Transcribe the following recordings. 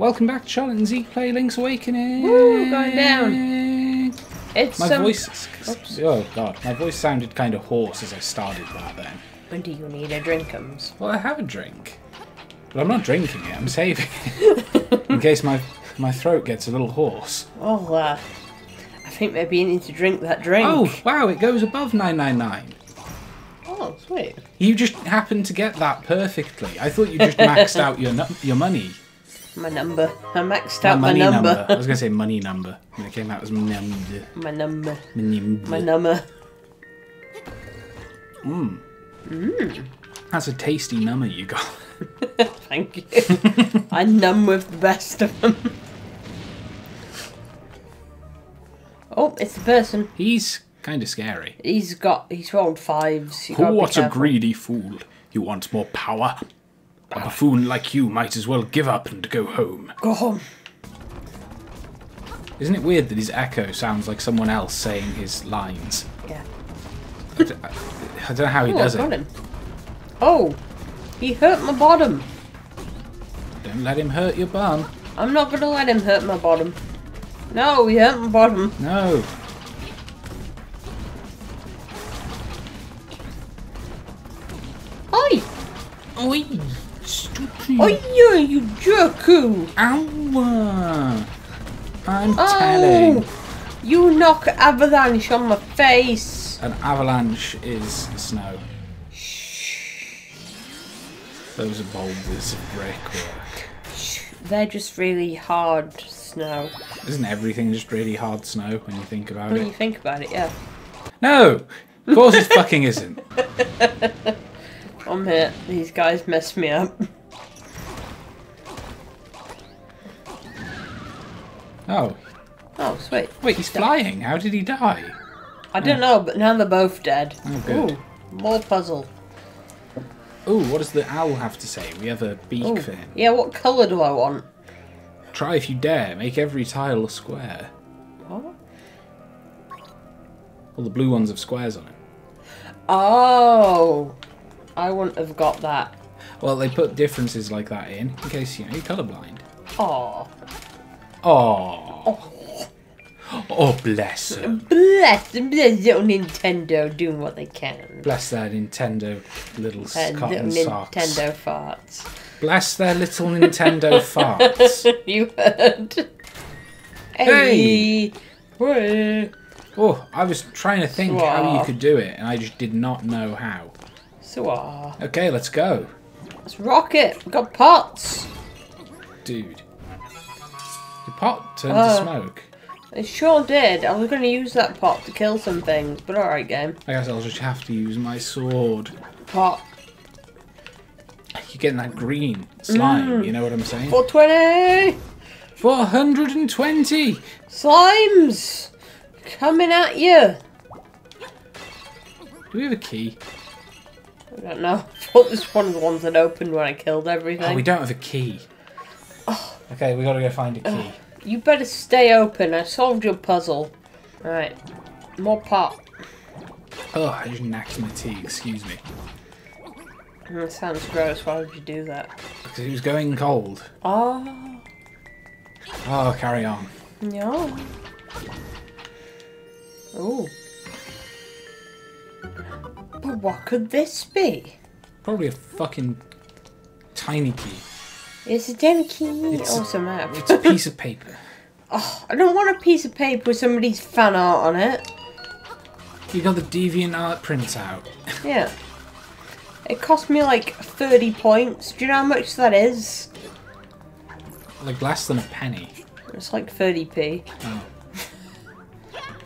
Welcome back to Charlotte and Zeke play Link's Awakening. Woo, going down. It's My um, voice. Oops. Oh god, my voice sounded kind of hoarse as I started that. Then. When do you need a drinkums? Well, I have a drink, but I'm not drinking it. I'm saving it in case my my throat gets a little hoarse. Oh, uh, I think maybe you need to drink that drink. Oh wow, it goes above nine nine nine. oh sweet. You just happened to get that perfectly. I thought you just maxed out your your money. My number. I maxed out my money number. I was gonna say money number, and it came out as number. my number. My number. My number. Mmm. Mmm. That's a tasty number you got. Thank you. I numb with the best of them. Oh, it's the person. He's kind of scary. He's got. He's rolled fives. You Oh, what a greedy fool. You want more power? A buffoon like you might as well give up and go home. Go home. Isn't it weird that his echo sounds like someone else saying his lines? Yeah. I d- I I don't know how he Oh, does I got it. him. Oh, he hurt my bottom. Don't let him hurt your bum. I'm not gonna let him hurt my bottom. No, he hurt my bottom. No. Oi! Oi, stupid. Oi, you, you jerku! Ow. I'm Oh! telling. You knock avalanche on my face! An avalanche is snow. Those are boulders of brickwork. They're just really hard snow. Isn't everything just really hard snow when you think about it? When you think about it, yeah. No! Of course it fucking isn't. I'm here. These guys messed me up. Oh. Oh, sweet. Wait, he's flying. How did he die? I don't know, but now they're both dead. Oh, good. Ooh, more puzzle. Oh, what does the owl have to say? We have a beak Ooh. fin. Yeah, what colour do I want? Try if you dare. Make every tile a square. What? All the blue ones have squares on it. Oh! I wouldn't have got that. Well, they put differences like that in, in case, you know, you're colourblind. Oh. Oh. Oh, bless her. Bless, bless little Nintendo doing what they can. Bless their Nintendo little s- And little cotton socks. Nintendo farts. Bless their little Nintendo farts. you heard. Hey! Hey! Oh, I was trying to think how you could do it, and I just did not know how. Swah. Okay, let's go. Let's rock it. We've got pots. Dude. Pot turned Uh. to smoke. It sure did. I was going to use that pot to kill some things, but alright, game. I guess I'll just have to use my sword. Pot. You're getting that green slime, Mm. you know what I'm saying? 420! 420! Slimes! Coming at you! Do we have a key? I don't know. I thought this was one of the ones that opened when I killed everything. Oh, we don't have a key. Okay, we gotta go find a key. You better stay open. I solved your puzzle. Alright. More pot. Oh, I just knacked my tea, excuse me. Mm, That sounds gross. Why would you do that? Because it was going cold. Oh, Oh, carry on. no. Oh. But what could this be? Probably a fucking tiny key. It's a den key It's- or some map. It's a piece of paper. oh, I don't want a piece of paper with somebody's fan art on it. You got the deviant art printout. Yeah. It cost me like 30 points. Do you know how much that is? Like less than a penny. It's like 30p. Oh.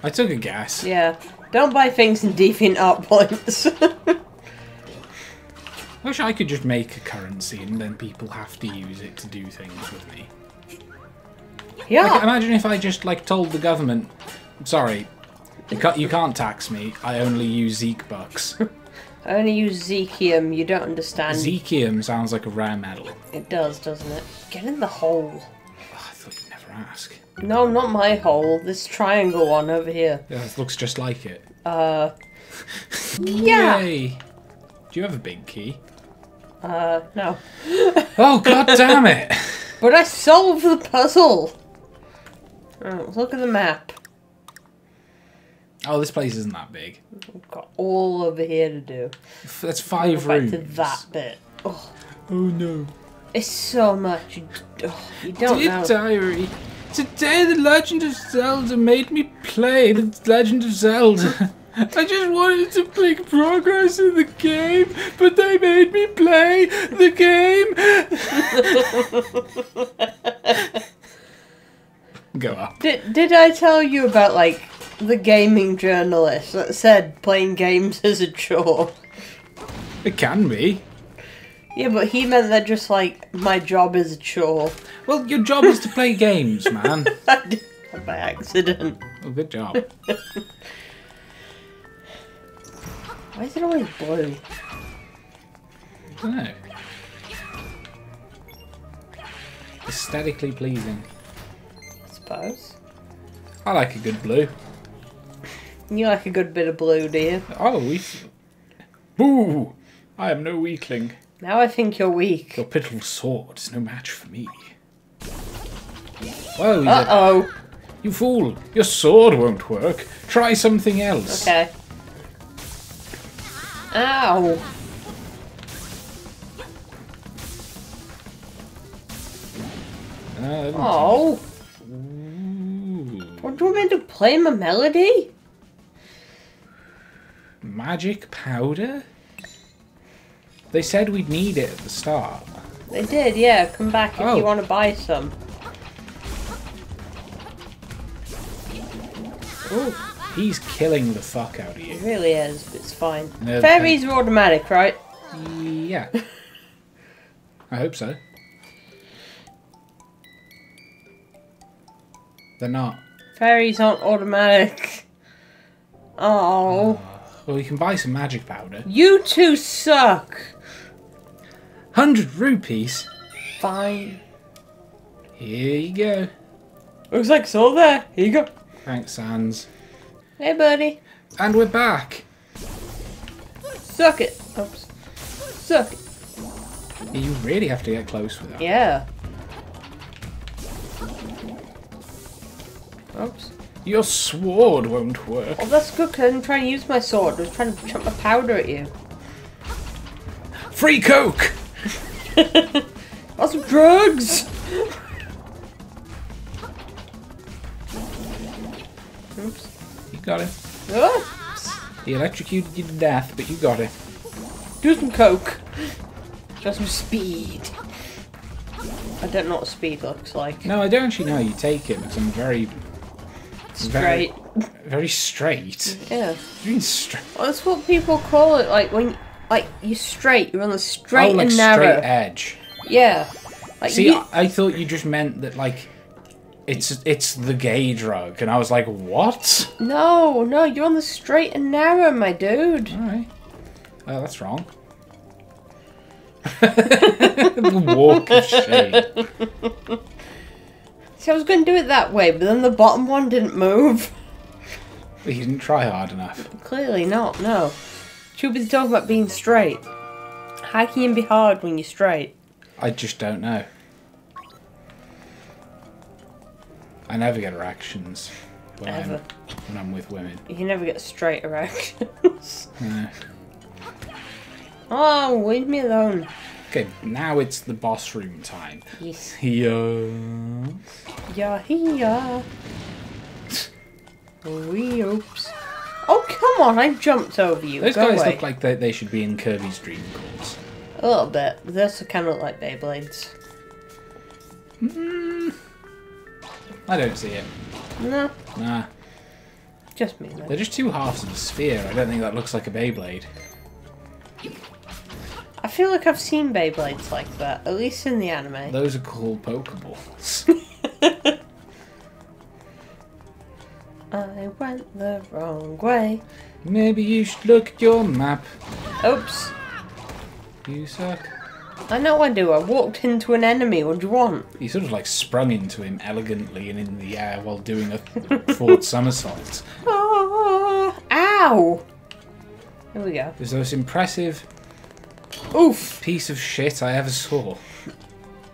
I took a guess. Yeah. Don't buy things in deviant art points. I wish I could just make a currency and then people have to use it to do things with me. yeah. Like, imagine if I just like told the government, sorry, you can't, you can't tax me. I only use Zeke bucks. I only use Zekium, you don't understand. Zekium sounds like a rare metal. It does, doesn't it? Get in the hole. Oh, I thought you'd never ask. No, not my hole. This triangle one over here. Yeah, it looks just like it. Uh, yeah. Yay. Do you have a big key? Uh, no. Oh god damn it! But I solved the puzzle. Oh, look at the map. Oh, this place isn't that big. We've got all over here to do. F- That's Go five back rooms. to that bit. Oh, Oh no. it's so much. You, oh, you don't Dear know. diary, today the Legend of Zelda made me play the Legend of Zelda. I just wanted to make progress in the game, but they made me play the game. Go up. Did, did I tell you about like the gaming journalist that said playing games is a chore? It can be. Yeah, but he meant that just like my job is a chore. Well, your job is to play games, man. I did that by accident. Oh, good job. Why is it always blue? I don't know. Aesthetically pleasing. I suppose. I like a good blue. You like a good bit of blue, do you? Oh, we. Boo! I am no weakling. Now I think you're weak. Your pitiful sword is no match for me. Whoa, Uh oh. you fool! Your sword won't work. Try something else. Okay. Ow. Uh, Oh. What do you want me to play my melody? Magic powder? They said we'd need it at the start. They did, yeah. Come back if Oh. you want to buy some. Ooh, he's killing the fuck out of It you. really is, but it's fine. No, Fairies are automatic, right? Yeah. I hope so. They're not. Fairies aren't automatic. Oh. Ah, well, you can buy some magic powder. You two suck. 100 rupees? Fine. Here you go. Looks like it's all there. Here you go. Thanks, Sans. Hey, buddy. And we're back. Suck it. Oops. Suck it. You really have to get close with that. Yeah. Oops. Your sword won't work. Oh, that's good because I'm trying to use my sword. I was trying to chuck my powder at you. Free Coke! Lots of drugs! Oops. Got it. Oops. He electrocuted you to death, but you got it. Do some coke. Just some speed. I don't know what speed looks like. No, I don't actually know how you take it because I'm very, Straight. very straight. Yeah. You mean straight? Well, that's what people call it. Like when, like you're straight. You're on the oh, straight oh, like and narrow. straight edge. Yeah. Like See, you, I, I thought you just meant that like it's it's the gay drug, and I was like, what? no, no, you're on the straight and narrow, my dude. All right. Oh, that's wrong. the walk of shame. See, I was going to do it that way, but then the bottom one didn't move. He didn't try hard enough. Clearly not. No. Too busy talking about being straight. How can you be hard when you're straight? I just don't know. I never get erections when, I'm, when I'm with women. You never get straight erections. Oh, leave me alone. Okay, now it's the boss room time. Yes. Yeah. Yeah, yeah. We oops. Oh, come on, I jumped over you. Those Go guys away. look like they, they should be in Kirby's Dream Course. A little bit. This kind of look like Beyblades. Hmm. I don't see it. No, Nah. just me then. They're just two halves of a sphere. I don't think that looks like a Beyblade. I feel like I've seen Beyblades like that, at least in the anime. Those are called Pokeballs. I went the wrong way. Maybe you should look at your map. Oops. You suck. I know I do. I walked into an enemy. What do you want? He sort of like sprung into him elegantly and in the air while doing a forward somersault. Ah, ow! Here we go. It was the most impressive Oof. piece of shit I ever saw.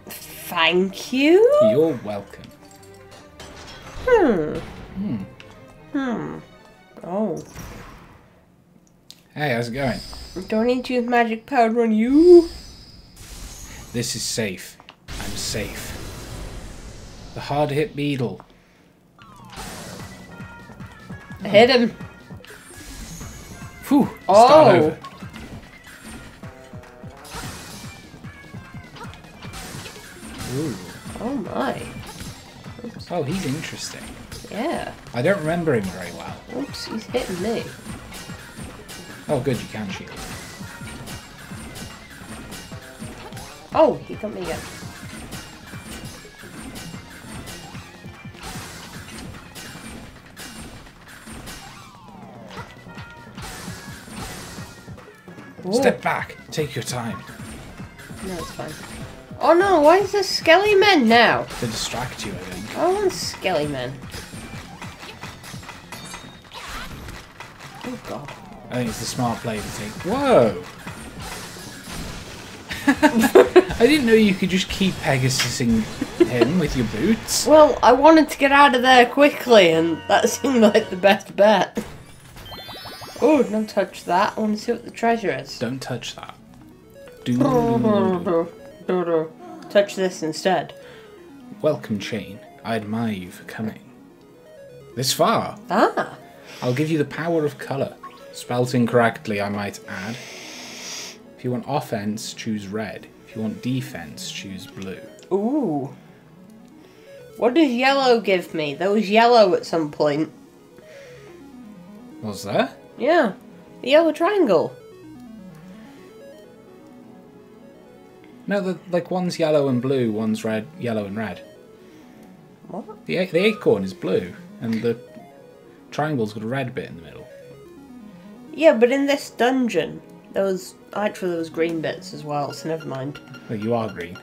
Thank you. You're welcome. Hmm. Hmm. Hmm. Oh. Hey, how's it going? Don't need to use magic powder on you? This is safe. I'm safe. The hard hit beetle. I hit him. Whew. Oh. Oh my. Oh, he's interesting. Yeah. I don't remember him very well. Oops, he's hitting me. Oh, good, you can shield. Oh, he got me again. Ooh. Step back. Take your time. No, it's fine. Oh no, why is there skelly men now? To distract you, I think. I want skelly men. Oh god. I think it's the smart play to take. Whoa! I didn't know you could just keep Pegasusing him with your boots. Well, I wanted to get out of there quickly, and that seemed like the best bet. Oh, don't touch that. I want to see what the treasure is. Don't touch that. Do Touch this instead. Welcome, Chain. I admire you for coming. This far. Ah. I'll give you the power of colour. Spelt incorrectly, I might add. If you want offense, choose red. If you want defense, choose blue. Ooh. What does yellow give me? There was yellow at some point. Was there? Yeah. The yellow triangle. No, the, like one's yellow and blue, one's red, yellow and red. What? The, the acorn is blue, and the triangle's got a red bit in the middle. Yeah, but in this dungeon, there was actually there was green bits as well, so never mind. Oh, you are green.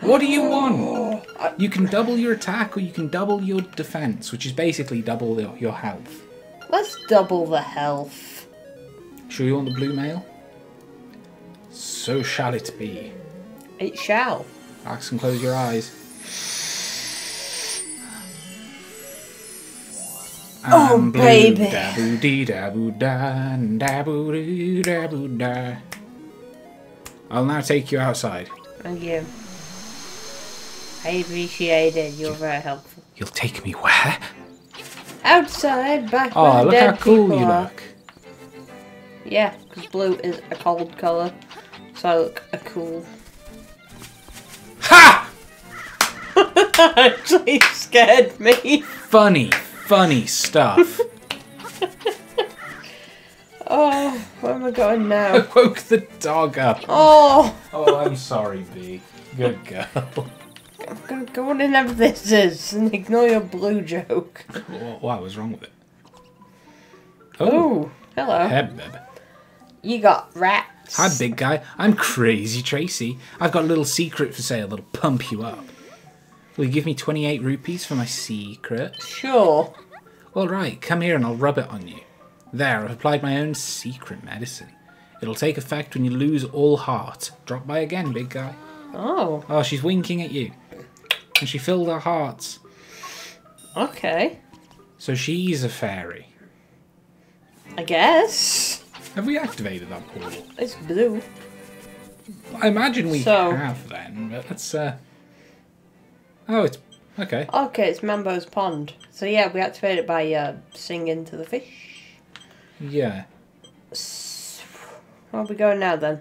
What do you want? You can double your attack or you can double your defense, which is basically double your, your health. Let's double the health. Sure you want the blue mail? So shall it be. It shall. Relax and close your eyes. Oh, um, I'm blue, baby. daboo dee daboo da, daboo dee daboo da. I'll now take you outside. Thank you. I appreciate it. You're very helpful. You'll take me where? Outside, back Oh, where look dead how cool people you are. look. Yeah, because blue is a cold colour, so I look a cool. Ha! Actually scared me. Funny, funny stuff. Oh, where am I going now? I woke the dog up. Oh, Oh, I'm sorry, B. Good girl. I'm gonna go on whatever this is and ignore your blue joke. what, what was wrong with it? Oh, hello. Hey, babe. You got rats. Hi, big guy. I'm Crazy Tracy. I've got a little secret for sale that'll pump you up. Will you give me 28 rupees for my secret? Sure. All right, come here and I'll rub it on you. There, I've applied my own secret medicine. It'll take effect when you lose all heart. Drop by again, big guy. Oh, Oh, she's winking at you. And she filled our hearts. okay. So she's a fairy. I guess. Have we activated that portal? It's blue. I imagine we So- have then, but let's uh Oh, it's okay. Okay, it's Mambo's Pond. So yeah, we activate it by uh, singing to the fish. Yeah. Where are we going now then?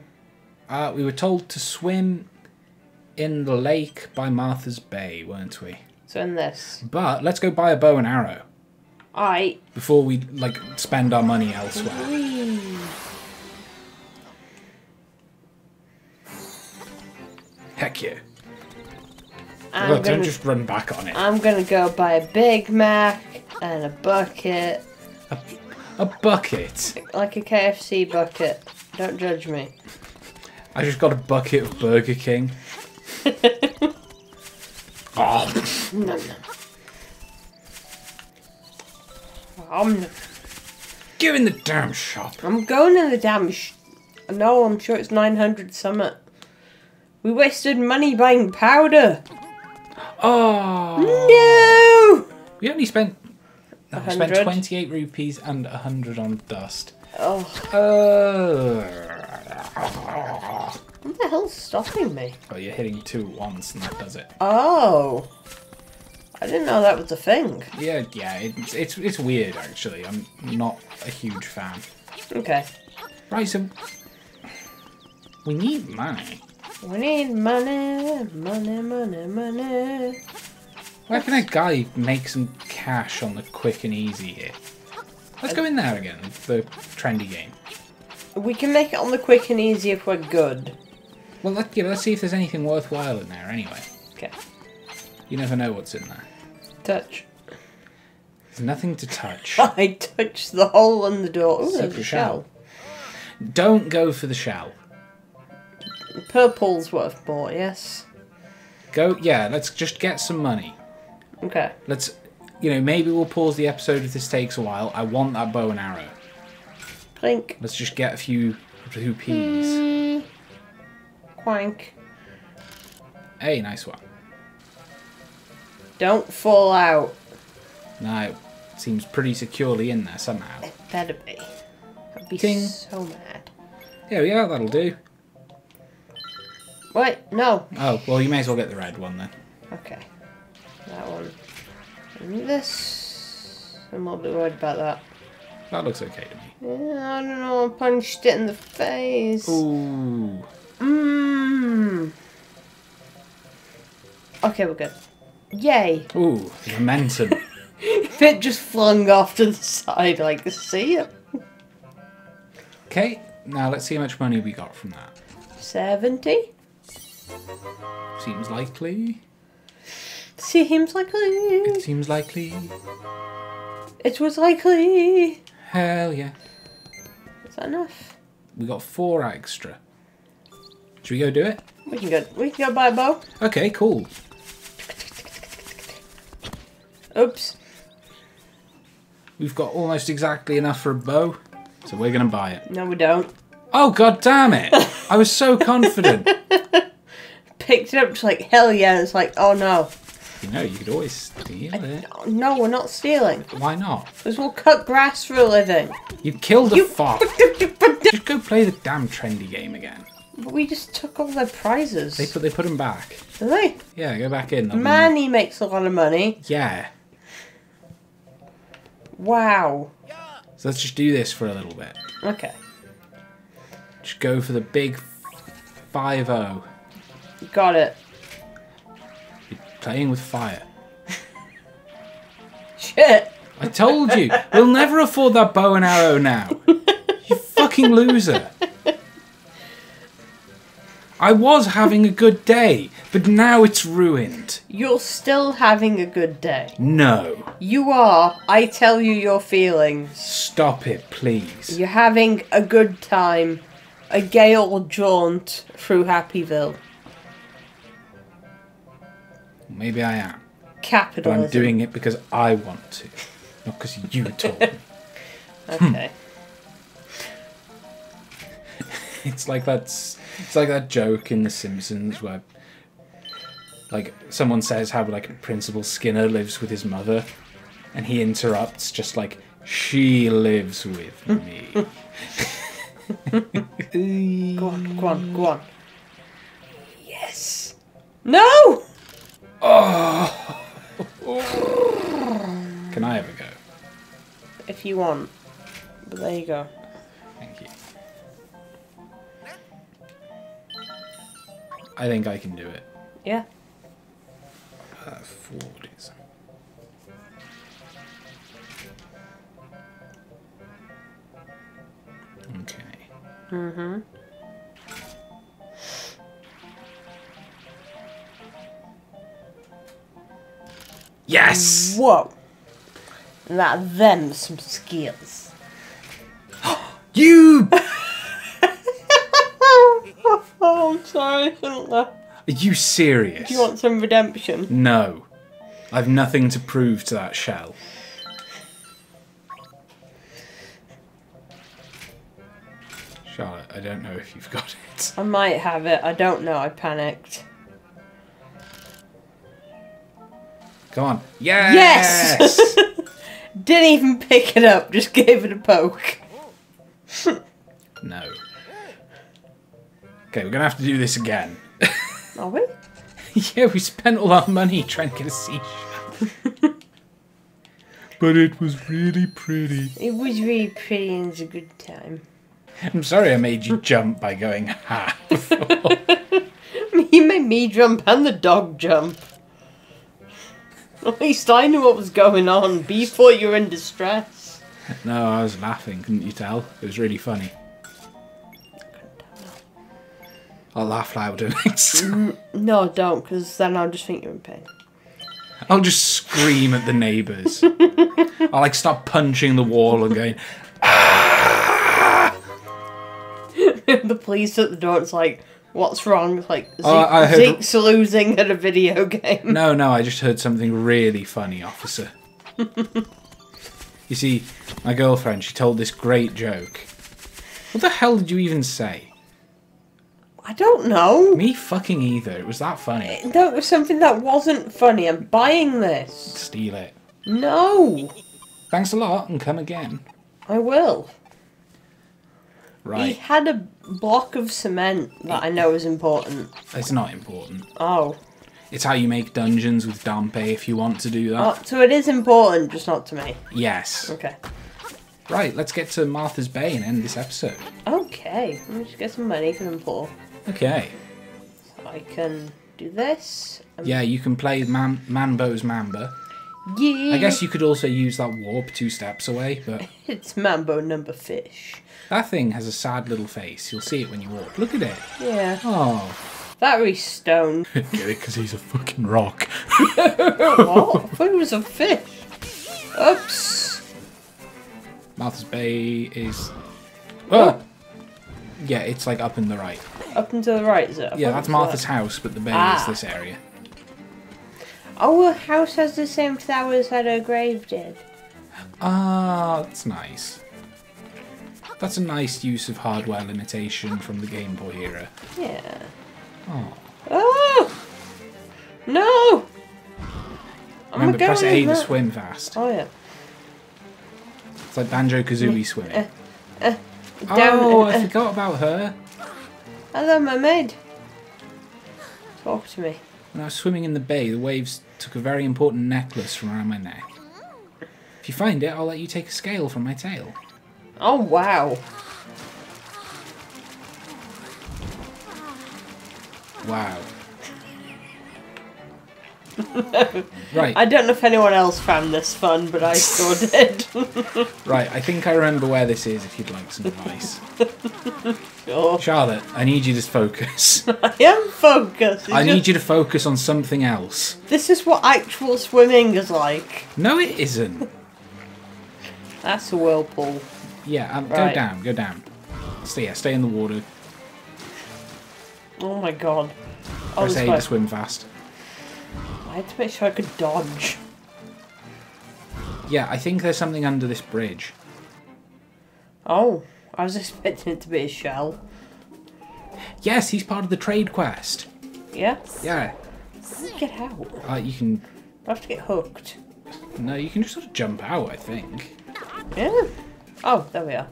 Uh, we were told to swim in the lake by Martha's Bay, weren't we? So in this. But let's go buy a bow and arrow I. before we like spend our money elsewhere. Heck yeah! I'm Look, gonna, don't just run back on it. I'm gonna go buy a Big Mac and a bucket, A, a bucket. like a KFC bucket. Don't judge me. I just got a bucket of Burger King. oh, Nom, nom. Um, get in the damn shop. I'm going in the damn. Sh- no, I'm sure it's 900 Summit. We wasted money buying powder. Oh. No! We only spent. no, we spent 28 rupees and 100 on dust. Oh, Uh, what the hell's stopping me? oh, you're hitting two at once and that does it. Oh. I didn't know that was a thing. Yeah, yeah, it's, it's, it's weird actually. I'm not a huge fan. Okay. Right, so. We need money. We need money, money, money, money. Where can a guy make some cash on the quick and easy here? Let's go in there again, the trendy game. We can make it on the quick and easy if we're good. Well, let, yeah, let's see if there's anything worthwhile in there anyway. Okay. You never know what's in there. Touch. There's nothing to touch. I touched the hole in the door. Ooh, Except there's a shell. shell. Don't go for the shell. Purple's worth more, yes. Go, yeah, let's just get some money. Okay. Let's, you know, maybe we'll pause the episode if this takes a while. I want that bow and arrow. Clink. Let's just get a few rupees. Mm. Quank. Hey, nice one. Don't fall out. No, it seems pretty securely in there somehow. It better be. I'd be Ting. so mad. Yeah, yeah, that'll do. Wait, no. Oh, well, you may as well get the red one then. Okay. That one. And this. I'm a little bit worried about that. That looks okay to me. Yeah, I don't know. I punched it in the face. Ooh. Mmm. Okay, we're good. Yay. Ooh, momentum. It just flung off to the side like, see ya. okay, now let's see how much money we got from that. 70? Seems likely. Seems likely. It seems likely. It was likely. Hell yeah. Is that enough? We got four extra. Should we go do it? We can go. We can go buy a bow. Okay, cool. Oops. We've got almost exactly enough for a bow, so we're gonna buy it. No, we don't. Oh god damn it! I was so confident. Picked it up, just like hell yeah. It's like, oh no, You know, you could always steal it. no, we're not stealing. Why not? Because we'll cut grass for a living. You killed a You- fox. Just go play the damn trendy game again. But we just took all their prizes. They put they put them back. Did they? Yeah, go back in. they'll be- Manny makes a lot of money. Yeah. Wow. So let's just do this for a little bit. Okay. Just go for the big five zero. Got it. You're playing with fire. Shit. I told you, we'll never afford that bow and arrow now. You fucking loser. I was having a good day, but now it's ruined. You're still having a good day. No. You are. I tell you your feelings. Stop it, please. You're having a good time. A gay old jaunt through Happyville. Maybe I am. But I'm doing it because I want to, not because you told me. Hmm. Okay. It's like that's it's like that joke in The Simpsons where like someone says how like Principal Skinner lives with his mother and he interrupts just like she lives with me. Go on, go on, go on. Yes. No! Can I ever go? If you want. But there you go. Thank you. I think I can do it. Yeah. Uh, forties. Okay. Mm-hmm. Yes. Whoa. Now them some skills. You. Are oh, I'm sorry. I shouldn't laugh. you serious? Do you want some redemption? No. I've nothing to prove to that shell. Charlotte, I don't know if you've got it. I might have it. I don't know. I panicked. Come on. Yes! Yes! Didn't even pick it up. Just gave it a poke. no. Okay, we're gonna have to do this again. Are we? yeah, we spent all our money trying to get a seashell. but it was really pretty. It was really pretty and it was a good time. I'm sorry I made you jump by going half. You made me jump and the dog jump. At least I knew what was going on before you were in distress. no, I was laughing, couldn't you tell? It was really funny. I'll laugh louder next mm, time. No, don't, because then I'll just think you're in pain. I'll just scream at the neighbours. I'll like start punching the wall and going, ah! the police at the door, it's like, what's wrong? Like, Zeke, Oh, I heard- Zeke's losing at a video game. No, no, I just heard something really funny, officer. you see, my girlfriend, she told this great joke. What the hell did you even say? I don't know. Me fucking either. It was that funny. That was something that wasn't funny. I'm buying this. Steal it. No, Thanks a lot and come again. I will. He had a block of cement that I know is important. It's not important. Oh. It's how you make dungeons with Dampe if you want to do that. oh, so it is important, just not to me. Yes. Okay. Right, let's get to Martha's Bay and end this episode. Okay, let me just get some money from the pool. Okay. So I can do this. Um, Yeah, you can play Man- Manbo's Mambo. Yeah. I guess you could also use that warp two steps away, but It's Mambo number fish. that thing has a sad little face. You'll see it when you walk. Look at it. Yeah. Oh. Battery stone. Get it? Because he's a fucking rock. what? I thought it was a fish. Oops. Martha's Bay is. Oh! Yeah, it's like up in the right. Up and to the right, is it? I Yeah, thought that's Martha's that. house, but the bay Ah. is this area. Our house has the same flowers that her grave did. Ah, that's nice. That's a nice use of hardware limitation from the Game Boy era. Yeah. Oh. Oh! No! I'm Remember, press A to swim fast. Oh, yeah. It's like Banjo Kazooie swimming. Down, Oh, uh, I forgot about her. Hello, mermaid. Talk to me. When I was swimming in the bay, the waves took a very important necklace from around my neck. If you find it, I'll let you take a scale from my tail. Oh, wow. Wow. Right, I don't know if anyone else found this fun, but I sure did. right. I think I remember where this is. If you'd like some advice, sure. Charlotte, I need you to focus. I am focused. It's I just- need you to focus on something else. This is what actual swimming is like. No, it isn't. That's a whirlpool. Yeah, um, go down, go down. Stay, yeah, stay in the water. Oh my god. Oh, Press this A to swim fast. I had to make sure I could dodge. Yeah, I think there's something under this bridge. Oh, I was expecting it to be a shell. Yes, he's part of the trade quest. Yes? Yeah, Get out. uh, you can. I have to get hooked. No, you can just sort of jump out. I think. Yeah. Oh, there we are.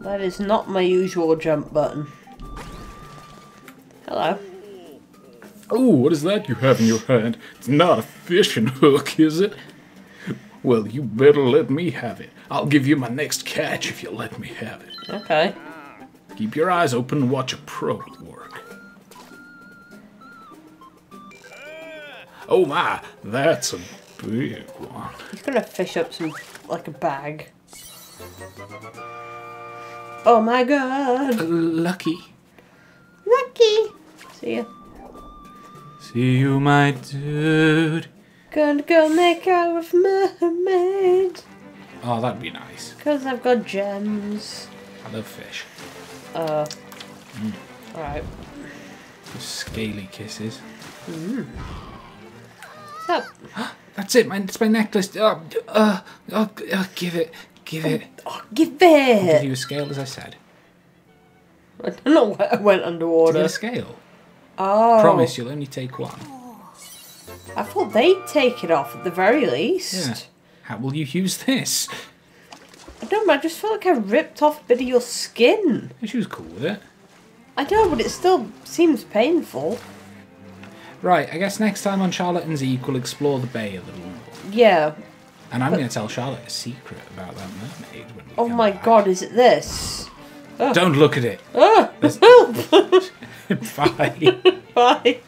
That is not my usual jump button. Hello. Oh, what is that you have in your hand? It's not a fishing hook, is it? Well, you better let me have it. I'll give you my next catch if you let me have it. Okay. Keep your eyes open and watch a pro work. Oh my, that's a big one. He's gonna fish up some, like a bag. Oh my god. Lucky. Lucky. See ya. See you, my dude. Gonna go make out with mermaid. Oh, that'd be nice. Cause I've got gems. I love fish. Uh. Alright. Scaly kisses. What's up? That's it, man. It's my necklace. Oh, uh, oh, uh, give it. Give it. Oh, give Give it! you a scale, as I said. I don't know where I went To underwater. get a scale. Oh. Promise you'll only take one. I thought they'd take it off at the very least. Yeah. How will you use this? I don't know, I just feel like I ripped off a bit of your skin. She was cool with it. I know, but it still seems painful. Right, I guess next time on Charlotte and Zeke, we'll explore the bay a little more. Yeah. And I'm going to tell Charlotte a secret about that mermaid Oh my back. god, is it this? Don't look at it. Ah! Bye. Bye.